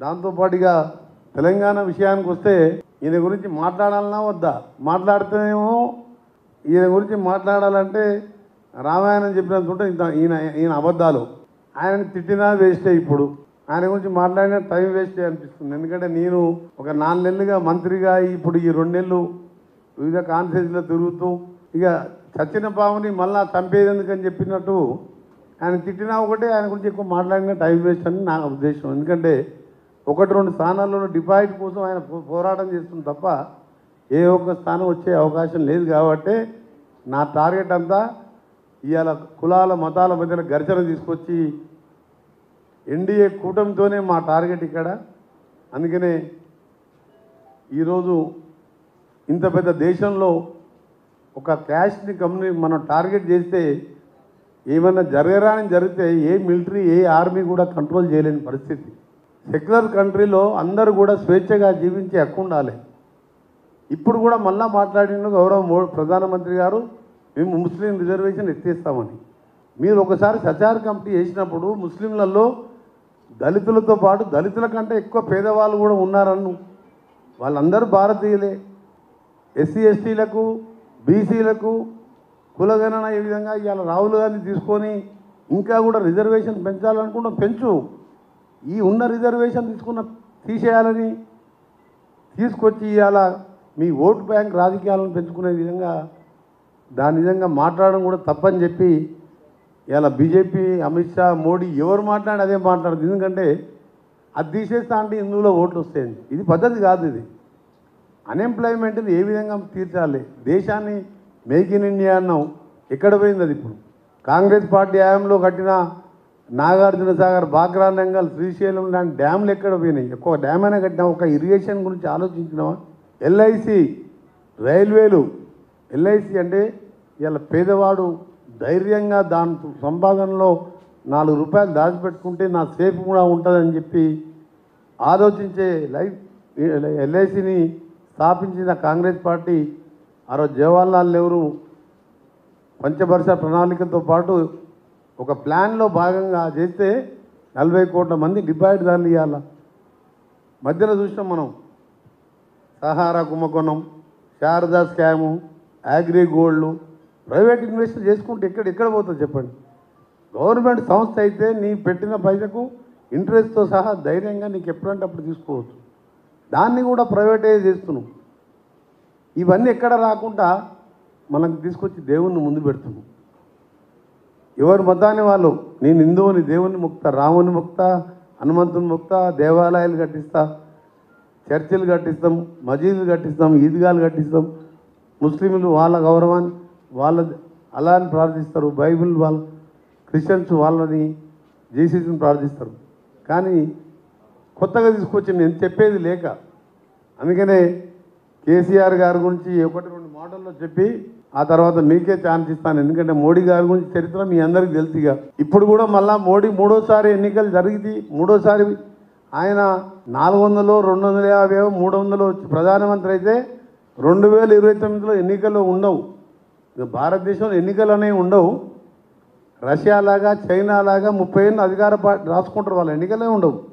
దాంతోపాటుగా తెలంగాణ విషయానికి వస్తే ఈయన గురించి మాట్లాడాలన్నా వద్దా? మాట్లాడితేనేమో ఈయన గురించి మాట్లాడాలంటే రామాయణం చెప్పినంత ఉంటే ఇంత ఈయన ఈయన అబద్ధాలు. ఆయన తిట్టినా వేస్టే ఇప్పుడు. ఆయన గురించి మాట్లాడినా టైం వేస్టే అనిపిస్తుంది. ఎందుకంటే నేను ఒక నాలుగు నెలలుగా మంత్రిగా ఇప్పుడు ఈ రెండు నెలలు వివిధ కాన్ఫరెన్స్లో తిరుగుతూ ఇక చచ్చిన పాముని మళ్ళా చంపేది అని చెప్పినట్టు ఆయన తిట్టినా ఒకటే ఆయన గురించి ఎక్కువ మాట్లాడినా టైం వేస్ట్ అని నా ఉద్దేశం. ఎందుకంటే ఒకటి రెండు స్థానాల్లో డిపాజిట్ కోసం ఆయన పో- పోరాటం చేస్తుంది తప్ప ఏ ఒక్క స్థానం వచ్చే అవకాశం లేదు కాబట్టి నా టార్గెట్ అంతా ఇవాళ కులాల మతాల మధ్యన ఘర్షణ తీసుకొచ్చి ఎన్డీఏ కూటమితోనే మా టార్గెట్ ఇక్కడ. అందుకనే ఈరోజు ఇంత పెద్ద దేశంలో ఒక క్యాష్ని కంపెనీ మనం టార్గెట్ చేస్తే ఏమన్నా జరగరాని జరిగితే ఏ మిలిటరీ ఏ ఆర్మీ కూడా కంట్రోల్ చేయలేని పరిస్థితి. సెక్యులర్ కంట్రీలో అందరూ కూడా స్వేచ్ఛగా జీవించే హక్కు ఉండాలి. ఇప్పుడు కూడా మళ్ళా మాట్లాడిన గౌరవ ప్రధానమంత్రి గారు మేము ముస్లిం రిజర్వేషన్ ఎత్తేస్తామని. మీరు ఒకసారి సచార్ కమిటీ చేసినప్పుడు ముస్లింలలో దళితులతో పాటు దళితుల కంటే ఎక్కువ పేదవాళ్ళు కూడా ఉన్నారన్ను వాళ్ళందరూ భారతీయులే. ఎస్సీ ఎస్టీలకు బీసీలకు కులగణన ఈ విధంగా ఇవాళ రాహుల్ గాంధీ తీసుకొని ఇంకా కూడా రిజర్వేషన్ పెంచాలనుకుంటాం పెంచు. ఈ ఉన్న రిజర్వేషన్ తీసుకున్న తీసేయాలని తీసుకొచ్చి ఇవాళ మీ ఓటు బ్యాంక్ రాజకీయాలను పెంచుకునే విధంగా దాని విధంగా మాట్లాడడం కూడా తప్పని చెప్పి ఇలా బీజేపీ అమిత్ షా మోడీ ఎవరు మాట్లాడి అదే మాట్లాడదు. ఎందుకంటే అది తీసేస్తా అంటే హిందువులో ఓట్లు వస్తాయి ఇది పద్ధతి కాదు ఇది. అన్ఎంప్లాయ్మెంట్ని ఏ విధంగా తీర్చాలి? దేశాన్ని మేక్ ఇన్ ఇండియా అన్నాం. ఎక్కడ పోయింది అది ఇప్పుడు? కాంగ్రెస్ పార్టీ హయాంలో కట్టిన నాగార్జున సాగర్ బాగ్రా నంగల్ శ్రీశైలం లాంటి డ్యామ్లు ఎక్కడ పోయినాయి? ఎక్కువ డ్యామ్ అయినా కట్టినా ఒక ఇరిగేషన్ గురించి ఆలోచించినావా? ఎల్ఐసి రైల్వేలు ఎల్ఐసి అంటే ఇలా పేదవాడు ధైర్యంగా దాని సంపాదనలో నాలుగు రూపాయలు దాచిపెట్టుకుంటే నా సేఫ్ కూడా ఉంటుందని చెప్పి ఆలోచించే లైఫ్ ఎల్ఐసిని స్థాపించిన కాంగ్రెస్ పార్టీ ఆ రోజు జవహర్లాల్ నెహ్రూ పంచవర్ష ప్రణాళికతో పాటు ఒక ప్లాన్లో భాగంగా చేస్తే నలభై కోట్ల మంది డిపాజిట్దారులు ఇవ్వాల మధ్యలో చూసినాం మనం. సహారా కుంభకోణం శారదా స్కాము అగ్రి గోల్డ్లు ప్రైవేట్ ఇన్వెస్ట్ చేసుకుంటే ఎక్కడ ఎక్కడ పోతుంది చెప్పండి? గవర్నమెంట్ సంస్థ అయితే నీ పెట్టిన పైసకు ఇంట్రెస్ట్తో సహా ధైర్యంగా నీకు ఎప్పుడంటే అప్పుడు తీసుకోవచ్చు. దాన్ని కూడా ప్రైవేటైజ్ చేస్తున్నాం. ఇవన్నీ ఎక్కడ రాకుండా మనకు తీసుకొచ్చి దేవుణ్ణి ముందు పెడుతున్నాం. ఎవరి మతాన్ని వాళ్ళు? నేను హిందువుని దేవుని ముక్త రాముని ముక్త హనుమంతుని ముక్త దేవాలయాలు కట్టిస్తా చర్చిలు కట్టిస్తాం మసీదులు కట్టిస్తాం ఈద్గాలు కట్టిస్తాం. ముస్లింలు వాళ్ళ గౌరవాన్ని వాళ్ళ అలా అని ప్రార్థిస్తారు. బైబిల్ వాళ్ళ క్రిస్టియన్స్ వాళ్ళని జీసీని ప్రార్థిస్తారు. కానీ కొత్తగా తీసుకొచ్చి నేను చెప్పేది లేక అందుకనే కేసీఆర్ గారి గురించి ఒకటి రెండు మాటల్లో చెప్పి ఆ తర్వాత మీకే ఛాన్స్ ఇస్తాను. ఎందుకంటే మోడీ గారి గురించి చరిత్ర మీ అందరికీ తెలుసు ఇప్పుడు కూడా మళ్ళీ మోడీ మూడోసారి ఎన్నికలు జరిగింది మూడోసారి ఆయన నాలుగు వందలు రెండు వందల యాభై మూడు వందలు వచ్చి ప్రధానమంత్రి అయితే రెండు వేల ఇరవై తొమ్మిదిలో ఎన్నికలు ఉండవు. ఇక భారతదేశంలో ఎన్నికలు అనేవి ఉండవు. రష్యా లాగా చైనా లాగా ముప్పై ఏళ్ళు అధికార పార్టీ రాసుకుంటారు వాళ్ళు. ఎన్నికలే ఉండవు.